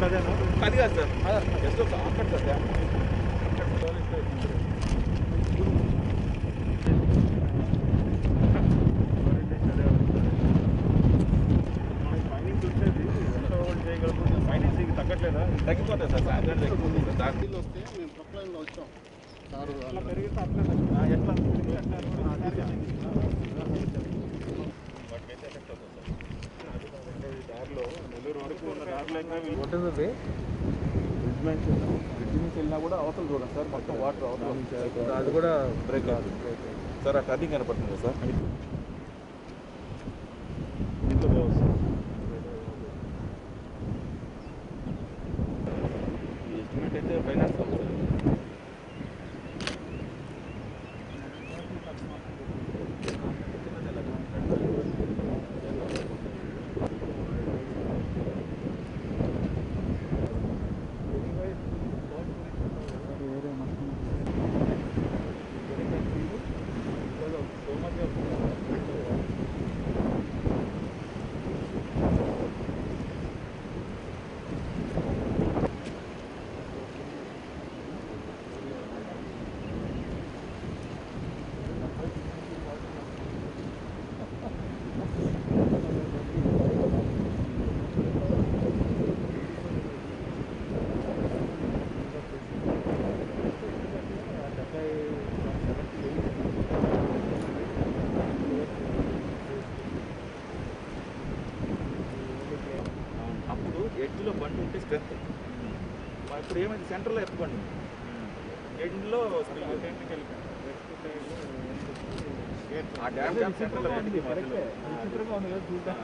అది కాదు sir. Just ఒక అక్కడ సార్ తగ్గట్లేదా తగ్గిపోతుంది సార్. సార్ తగ్గిపోతుంది సార్ దాని వస్తే మేము ప్రొక్లైన్లో వచ్చాం సార్ ఎట్లా? ఎట్లా? What is the way bridge నుంచి బ్రిడ్జ్ నుంచి వెళ్ళినా కూడా అవతల చూడండి సార్ మొత్తం వాటర్ అవతల నుంచి అది కూడా బ్రేక్ అవుతుంది సార్ ఆ టర్నింగ్ కనపడుతుంది సార్. వ్యవస్థ. ఇప్పుడు ఏమైంది సెంటర్లో ఎత్తుకోండి. ఎడ్జ్లో ఆ డ్యామ్ డ్యామ్ సెంటర్లో.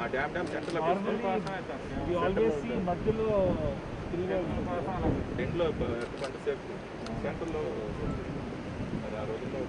ఆ డ్యామ్ డ్యామ్ సెంటర్లో మధ్యలో ఎండ్లో ఎత్తుకోండి సెంటర్లో ఆ రోజుల్లో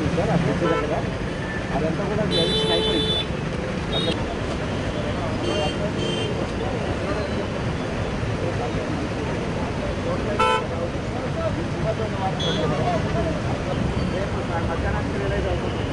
వస్తుంది సార్ ఆ బ్రిడ్జ్ దగ్గర. అదంతా కూడా జైన్స్ అయిపోయింది రేపు మధ్యాహ్నానికి రియలైజ్ అవుతుంది